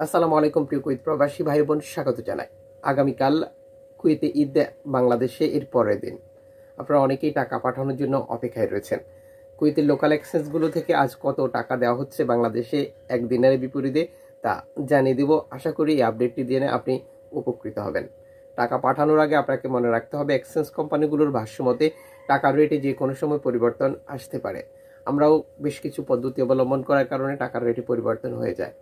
আসসালামু আলাইকুম প্রিয় কুয়েত প্রবাসী ভাই বোন স্বাগত জানাই। আগামীকাল কুয়েতে ঈদ বাংলাদেশে এর পরের দিন। আপনারা অনেকেই টাকা পাঠানোর জন্য অপেক্ষায় রয়েছেন। কুয়েতের লোকাল এক্সচেঞ্জগুলো থেকে আজ কত টাকা দেওয়া হচ্ছে বাংলাদেশে একদিনের বিপরীতে, তা জানিয়ে দিব। আশা করি এই আপডেটটি দিয়ে আপনি উপকৃত হবেন। টাকা পাঠানোর আগে আপনাকে মনে রাখতে হবে, এক্সচেঞ্জ কোম্পানিগুলোর ভাষ্যমতে টাকার রেটে যে কোনো সময় পরিবর্তন আসতে পারে। আমরাও বেশ কিছু পদ্ধতি অবলম্বন করার কারণে টাকার রেটে পরিবর্তন হয়ে যায়।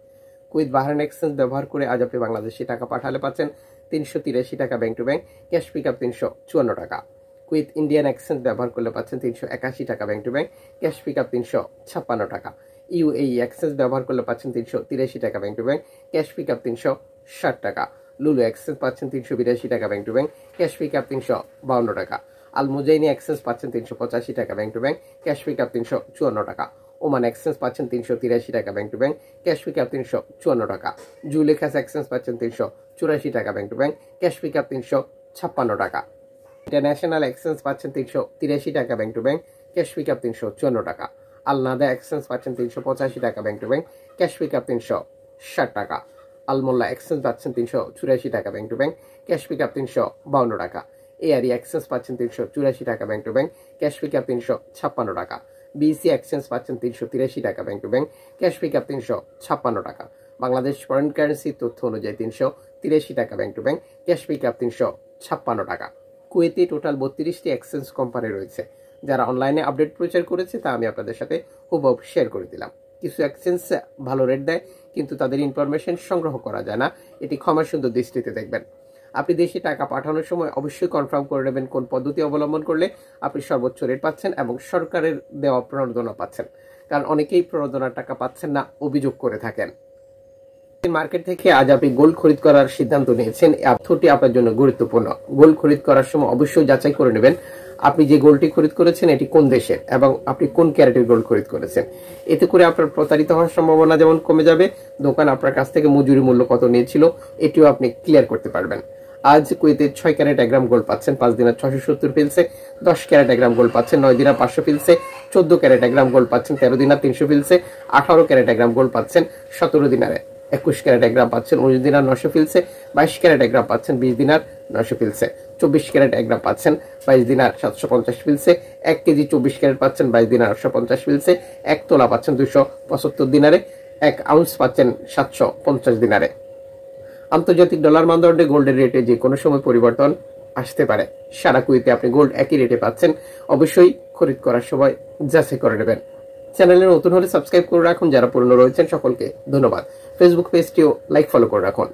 কুইথ বাহারান এক্সচেঞ্জ ব্যবহার করে আজ আপনি বাংলাদেশি টাকা পাঠালে পাচ্ছেন তিনশো তিরাশি টাকা bank to bank, cash pick up তিনশো চুয়ান্ন টাকা। কুইথ ইন্ডিয়ান এক্সচেঞ্জ ব্যবহার করলে পাচ্ছেন তিনশো একাশি টাকা bank to bank, cash pick up তিনশো ছাপ্পান্ন টাকা। ইউএই এক্সচেঞ্জ ব্যবহার করলে পাচ্ছেন তিনশো তিরাশি টাকা bank to bank, cash pick up তিনশো ষাট টাকা। লুলু এক্সচেঞ্জ পাচ্ছেন তিনশো বিরাশি টাকা bank to bank, cash pick up তিনশো বাউন্ন টাকা। আল মুজাইনি এক্সচেঞ্জ পাচ্ছেন তিনশো পঁচাশি টাকা bank to bank, cash pick up তিনশো চুয়ান্ন টাকা। ওমান এক্সচেঞ্জ পাচ্ছেন তিনশো তিরাশি টাকা bank to bank, cash pick up তিনশো চুয়ান্ন টাকা। জুলেখাস এক্সচেঞ্জ পাচ্ছেন তিনশো চুরাশি টাকা bank to bank, cash pick up তিনশো ছাপ্পান্ন টাকা। ইন্টারন্যাশনাল এক্সচেঞ্জ পাচ্ছেন তিনশো তিরাশি টাকা bank to bank, cash pick up তিনশো চুয়ান্ন টাকা। আলনাদা এক্সচেঞ্জ পাচ্ছেন তিনশো পঁচাশি টাকা bank to bank, cash pick up তিনশো ষাট টাকা। আলমোল্লা এক্সচেঞ্জ পাচ্ছেন তিনশো চুরাশি টাকা bank to bank, cash pick up তিনশো বাউন্ন টাকা। এআরই এক্সচেঞ্জ পাচ্ছেন তিনশো চুরাশি টাকা bank to bank, cash pick up তিনশো ছাপ্পান্ন টাকা। বিসি এক্সচেঞ্জ পাচ্ছেন তিনশো তিরাশি টাকা bank to bank, cash pick up তিনশো ছাপ্পান্ন টাকা। বাংলাদেশ ফরেন কারেন্সি তথ্য অনুযায়ী তিনশো তিরাশি টাকা bank to bank, cash pick up তিনশো ছাপ্পান্ন টাকা। কুয়েতে টোটাল বত্রিশটি এক্সচেঞ্জ কোম্পানি রয়েছে। যারা অনলাইনে আপডেট প্রচার করেছে, তা আমি আপনাদের সাথে হুবহু শেয়ার করে দিলাম। কিছু এক্সচেঞ্জ ভালো রেট দেয়, কিন্তু তাদের ইনফরমেশন সংগ্রহ করা যায় না। এটি ক্ষমা সুন্দর দৃষ্টিতে দেখবেন। আপনি দেশে টাকা পাঠানোর সময় অবশ্যই কনফার্ম করে নেবেন কোন পদ্ধতি অবলম্বন করলে আপনি সর্বোচ্চ রেট পাচ্ছেন এবং সরকারের দেওয়া প্রণোদনা পাচ্ছেন। কারণ অনেকেই প্রণোদনার টাকা পাচ্ছেন না, অভিযোগ করে থাকেন। মার্কেট থেকে আজ আপনি গোল্ড খরিদ করার সিদ্ধান্ত নিয়েছেন। এই তথ্যটি আপনার জন্য গুরুত্বপূর্ণ। গোল্ড খরিদ করার সময় অবশ্যই যাচাই করে নেবেন আপনি যে গোল্ডটি খরিদ করেছেন, এটি কোন দেশের এবং আপনি কোন ক্যারেটের গোল্ড খরিদ করেছেন। এতে করে আপনার প্রতারিত হওয়ার সম্ভাবনা যেমন কমে যাবে, দোকান আপনার কাছ থেকে মজুরি মূল্য কত নিয়েছিল, এটিও আপনি ক্লিয়ার করতে পারবেন। আজ কুয়েতে ছয় ক্যারেট এক গ্রাম গোল্ড পাচ্ছেন, পাঁচ দিনের ছশো সত্তর ফিলসে দশ ক্যারেট এক গ্রাম গোল্ড পাচ্ছেন, নয় দিনের পাঁচশো ফিলসে চোদ্দ ক্যারেট এক গ্রাম গোল্ড পাচ্ছেন, তেরো দিনার তিনশো ফিলসে আঠারো ক্যারেট এক গ্রাম গোল্ড পাচ্ছেন, সতেরো দিনারে একুশ ক্যারেট এক গ্রাম পাচ্ছেন, উনিশ দিনার নশো ফিলসে বাইশ ক্যারেট এক গ্রাম পাচ্ছেন, বিশ দিনার নশো ফিলসে চব্বিশ ক্যারেট এক গ্রাম পাচ্ছেন, বাইশ দিনার সাতশো পঞ্চাশ ফিলসে এক কেজি চব্বিশ ক্যারেট পাচ্ছেন, বাইশ দিনার আটশো পঞ্চাশ ফিলসে এক তোলা পাচ্ছেন দুশো পঁচাত্তর দিনারে, এক আউন্স পাচ্ছেন সাতশো পঞ্চাশ দিনারে। আন্তর্জাতিক ডলার মানদণ্ডে গোল্ডের রেটে যে কোনো সময় পরিবর্তন আসতে পারে। সারা কুইতে আপনি গোল্ড একই রেটে পাচ্ছেন। অবশ্যই খরিদ করার সময় যাচাই করে নেবেন। চ্যানেলে নতুন হলে সাবস্ক্রাইব করে রাখুন। যারা পুরনো রয়েছেন, সকলকে ধন্যবাদ। ফেসবুক পেজটিও লাইক, ফলো করে রাখুন।